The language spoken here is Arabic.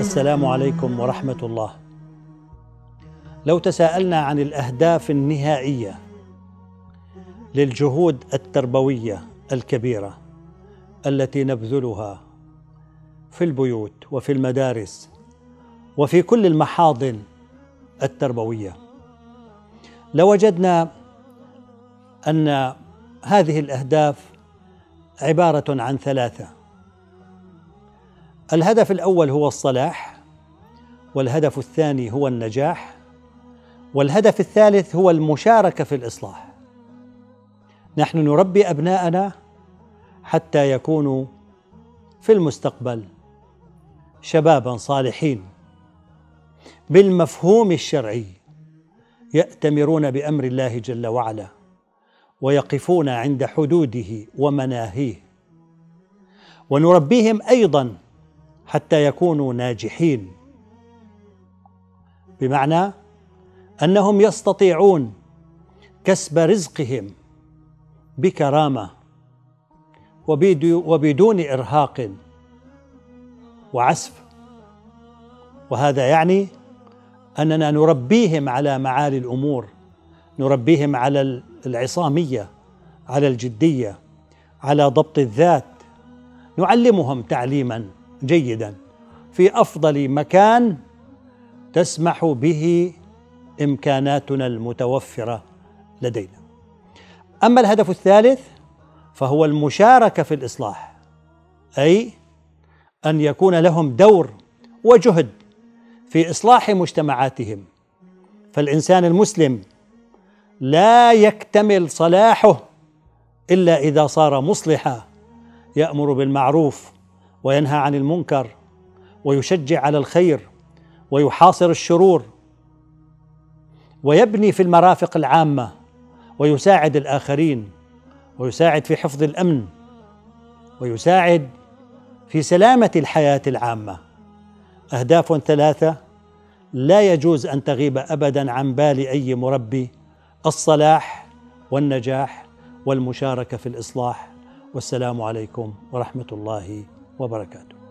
السلام عليكم ورحمة الله. لو تساءلنا عن الأهداف النهائية للجهود التربوية الكبيرة التي نبذلها في البيوت وفي المدارس وفي كل المحاضن التربوية لوجدنا أن هذه الأهداف عبارة عن ثلاثة. الهدف الأول هو الصلاح والهدف الثاني هو النجاح والهدف الثالث هو المشاركة في الإصلاح. نحن نربي أبناءنا حتى يكونوا في المستقبل شبابا صالحين. بالمفهوم الشرعي يأتمرون بأمر الله جل وعلا. ويقفون عند حدوده ومناهيه. ونربيهم أيضا حتى يكونوا ناجحين. بمعنى أنهم يستطيعون كسب رزقهم بكرامة وبدون إرهاق وعسف وهذا يعني أننا نربيهم على معالي الأمور. نربيهم على العصامية على الجدية على ضبط الذات. نعلمهم تعليما جيدا. في أفضل مكان تسمح به إمكاناتنا المتوفرة لدينا. أما الهدف الثالث فهو المشاركة في الإصلاح أي أن يكون لهم دور وجهد في إصلاح مجتمعاتهم. فالإنسان المسلم لا يكتمل صلاحه إلا إذا صار مصلحا يأمر بالمعروف وينهى عن المنكر ويشجع على الخير ويحاصر الشرور ويبني في المرافق العامة ويساعد الآخرين ويساعد في حفظ الأمن ويساعد في سلامة الحياة العامة. أهداف ثلاثة لا يجوز أن تغيب ابدا عن بال أي مربي الصلاح والنجاح والمشاركة في الإصلاح. والسلام عليكم ورحمة الله وبركاته.